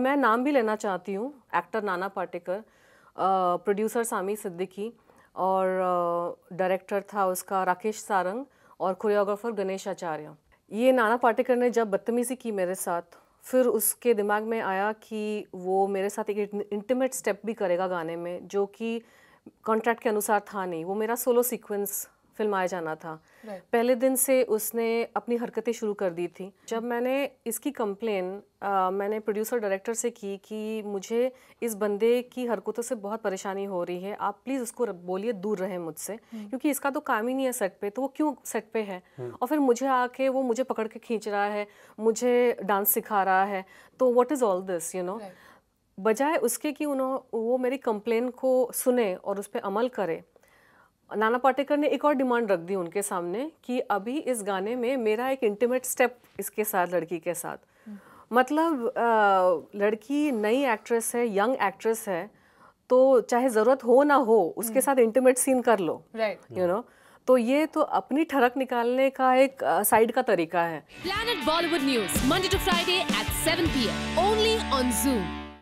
मैं नाम भी लेना चाहती हूँ, एक्टर नाना पाटेकर प्रोड्यूसर सामी सिद्दीकी और डायरेक्टर था उसका राकेश सारंग और कोरियोग्राफर गणेश आचार्य। ये नाना पाटेकर ने जब बदतमीज़ी की मेरे साथ, फिर उसके दिमाग में आया कि वो मेरे साथ एक इंटीमेट स्टेप भी करेगा गाने में, जो कि कॉन्ट्रैक्ट के अनुसार था नहीं। वो मेरा सोलो सीक्वेंस फिल्माया जाना था। Right. पहले दिन से उसने अपनी हरकतें शुरू कर दी थी। जब मैंने इसकी कंप्लेन मैंने प्रोड्यूसर डायरेक्टर से की कि मुझे इस बंदे की हरकतों से बहुत परेशानी हो रही है आप प्लीज़ उसको बोलिए दूर रहे मुझसे। hmm. क्योंकि इसका तो काम ही नहीं है सेट पे तो वो क्यों सेट पे है? hmm. और फिर मुझे आके वो मुझे पकड़ के खींच रहा है मुझे डांस सिखा रहा है। तो what is all this you know बजाय उसके कि उन्होंने वो मेरी कंप्लेन को सुने और उस पर अमल करे नाना पाटेकर ने एक और डिमांड रख दी उनके सामने कि अभी इस गाने में मेरा एक इंटीमेट स्टेप इसके साथ लड़की के साथ। मतलब आ, लड़की नई एक्ट्रेस है यंग एक्ट्रेस है तो चाहे ज़रूरत हो ना हो उसके साथ इंटीमेट सीन कर लो। राइट यू नो तो ये तो अपनी ठरक निकालने का एक साइड का तरीका है। Planet Bollywood news Monday to Friday at 7 PM only on Zoom